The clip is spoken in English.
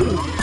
Ooh.